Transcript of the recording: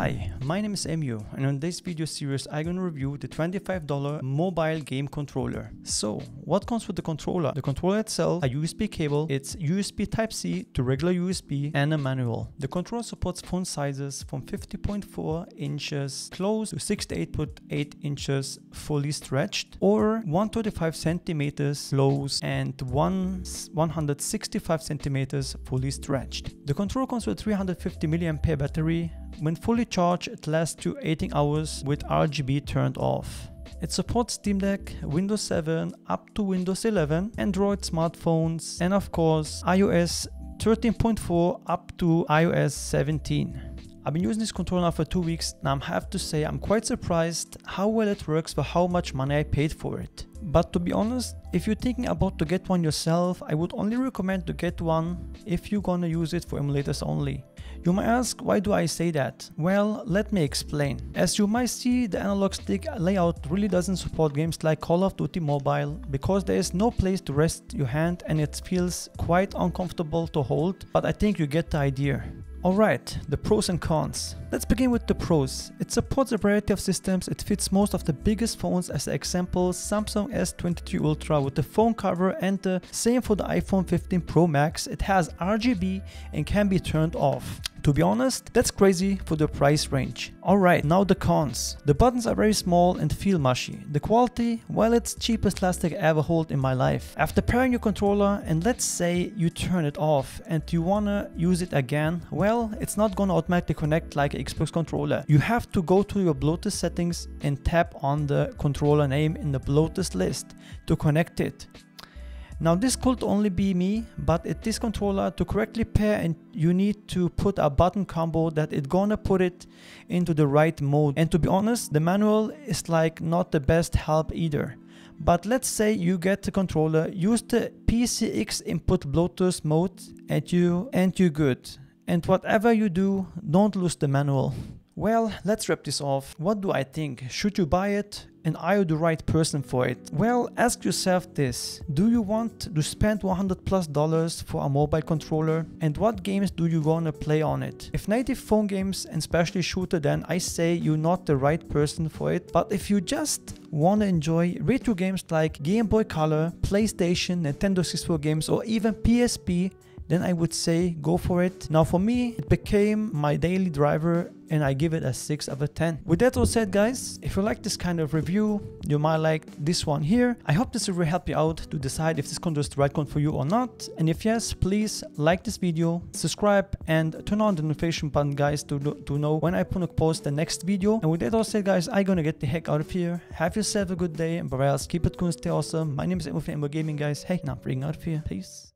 Hi, my name is Emu and on this video series I'm gonna review the $25 mobile game controller. So, what comes with the controller? The controller itself, a USB cable, it's USB Type-C to regular USB and a manual. The controller supports phone sizes from 50.4 inches close to 68.8 inches fully stretched or 135 centimeters close and 1 165 centimeters fully stretched. The controller comes with a 350 mAh battery when fully charged, it lasts to 18 hours with RGB turned off. It supports Steam Deck, Windows 7 up to Windows 11, Android smartphones, and of course iOS 13.4 up to iOS 17. I've been using this controller for two weeks and I have to say I'm quite surprised how well it works for how much money I paid for it. But to be honest, if you're thinking about to get one yourself, I would only recommend to get one if you're gonna use it for emulators only. You might ask, why do I say that? Well, let me explain. As you might see, the analog stick layout really doesn't support games like Call of Duty Mobile because there is no place to rest your hand and it feels quite uncomfortable to hold, but I think you get the idea. Alright, the pros and cons. Let's begin with the pros. It supports a variety of systems, it fits most of the biggest phones as example Samsung S23 Ultra with the phone cover and the same for the iPhone 15 Pro Max. It has RGB and can be turned off. To be honest, that's crazy for the price range. Alright, now the cons. The buttons are very small and feel mushy. The quality, well it's cheapest plastic I ever hold in my life. After pairing your controller and let's say you turn it off and you wanna use it again, well it's not gonna automatically connect like an Xbox controller. You have to go to your Bluetooth settings and tap on the controller name in the Bluetooth list to connect it. Now this could only be me, but it this controller to correctly pair and you need to put a button combo that it gonna put it into the right mode. And to be honest, the manual is like not the best help either. But let's say you get the controller, use the PCX input Bluetooth mode and you and you good. And whatever you do, don't lose the manual. Well, let's wrap this off. What do I think? Should you buy it? And are you the right person for it? Well, ask yourself this. Do you want to spend 100 plus dollars for a mobile controller? And what games do you wanna play on it? If native phone games and especially shooter then I say you're not the right person for it. But if you just wanna enjoy retro games like Game Boy Color, PlayStation, Nintendo 64 games or even PSP, then I would say go for it. Now for me, it became my daily driver and I give it a 6 out of 10. With that all said guys, if you like this kind of review, you might like this one here. I hope this will help you out to decide if this content is the right one for you or not. And if yes, please like this video, subscribe and turn on the notification button guys to, to know when I post the next video. And with that all said guys, I'm gonna get the heck out of here. Have yourself a good day and bye else keep it cool and stay awesome. My name is Emu from Gaming guys. Hey, now bring out of here. Peace.